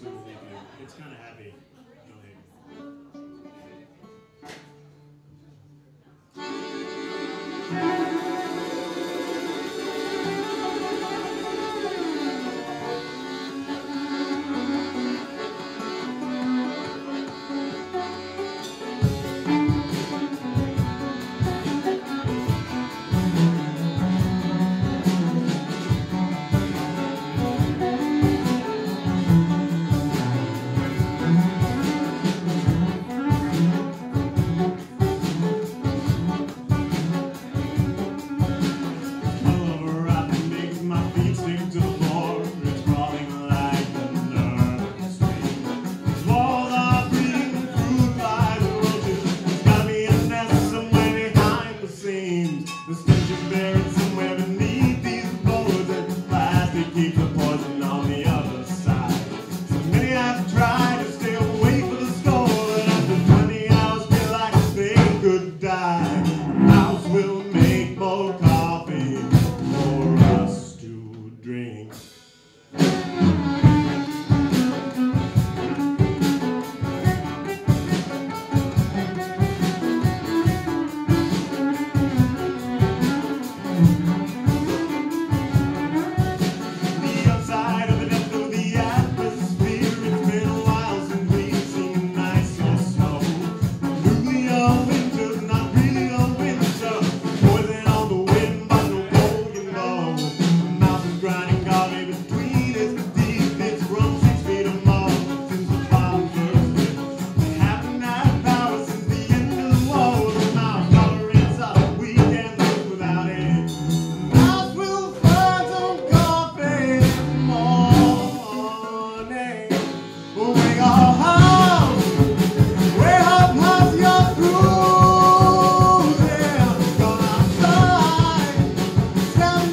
this. It's kind of heavy. Standing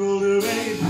Roll away.